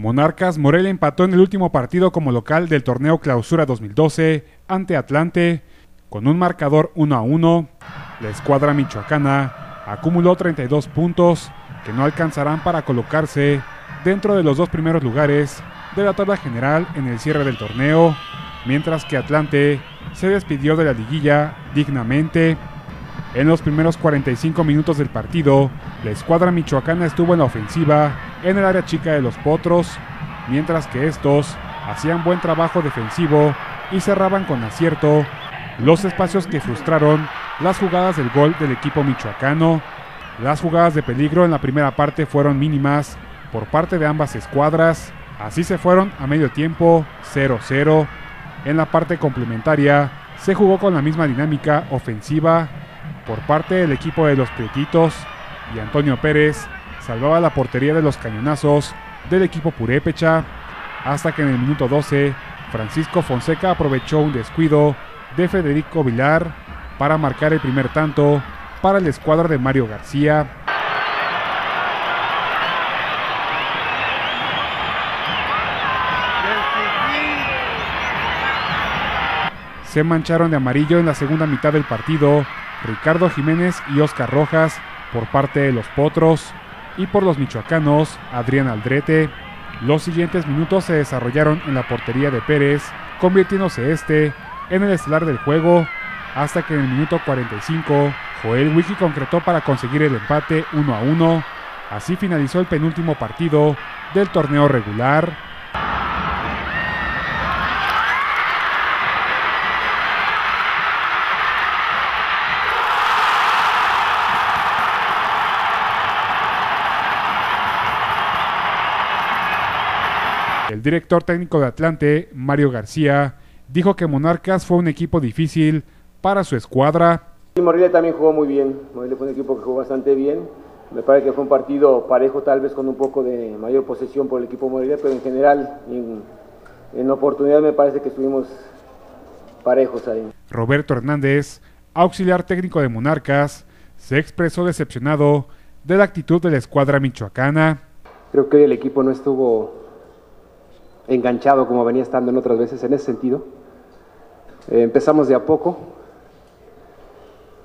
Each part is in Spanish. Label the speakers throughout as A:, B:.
A: Monarcas Morelia empató en el último partido como local del torneo Clausura 2012 ante Atlante con un marcador 1 a 1. La escuadra michoacana acumuló 32 puntos que no alcanzarán para colocarse dentro de los dos primeros lugares de la tabla general en el cierre del torneo, mientras que Atlante se despidió de la liguilla dignamente. En los primeros 45 minutos del partido, la escuadra michoacana estuvo en la ofensiva en el área chica de los Potros, mientras que estos hacían buen trabajo defensivo y cerraban con acierto los espacios que frustraron las jugadas del gol del equipo michoacano. Las jugadas de peligro en la primera parte fueron mínimas por parte de ambas escuadras, así se fueron a medio tiempo 0-0. En la parte complementaria se jugó con la misma dinámica ofensiva por parte del equipo de los Prietitos y Antonio Pérez salvaba la portería de los cañonazos del equipo Purépecha, hasta que en el minuto 12 Francisco Fonseca aprovechó un descuido de Federico Vilar para marcar el primer tanto para el escuadra de Mario García. Se mancharon de amarillo en la segunda mitad del partido Ricardo Jiménez y Oscar Rojas por parte de los Potros y por los michoacanos Adrián Aldrete. Los siguientes minutos se desarrollaron en la portería de Pérez, convirtiéndose este en el estelar del juego, hasta que en el minuto 45 Joel Wiki concretó para conseguir el empate 1 a 1. Así finalizó el penúltimo partido del torneo regular. El director técnico de Atlante, Mario García, dijo que Monarcas fue un equipo difícil para su escuadra.
B: Morelia también jugó muy bien, Morelia fue un equipo que jugó bastante bien. Me parece que fue un partido parejo, tal vez con un poco de mayor posesión por el equipo Morelia, pero en general, en, en oportunidad me parece que estuvimos parejos ahí.
A: Roberto Hernández, auxiliar técnico de Monarcas, se expresó decepcionado de la actitud de la escuadra michoacana.
C: Creo que el equipo no estuvo enganchado como venía estando en otras veces en ese sentido. Eh, empezamos de a poco,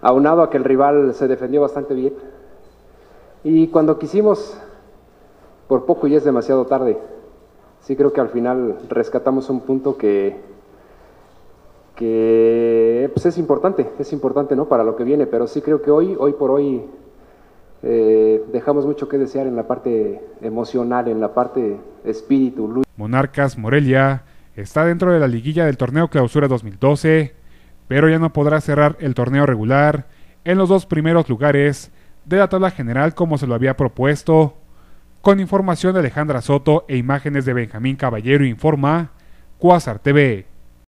C: aunado a que el rival se defendió bastante bien. Y cuando quisimos, por poco y es demasiado tarde, sí creo que al final rescatamos un punto que, que pues es importante, es importante ¿no? para lo que viene, pero sí creo que hoy, hoy por hoy, eh, dejamos mucho que desear en la parte emocional, en la parte espíritu.
A: Monarcas Morelia está dentro de la liguilla del torneo Clausura 2012, pero ya no podrá cerrar el torneo regular en los dos primeros lugares de la tabla general como se lo había propuesto. Con información de Alejandra Soto e imágenes de Benjamín Caballero informa Cuásar TV.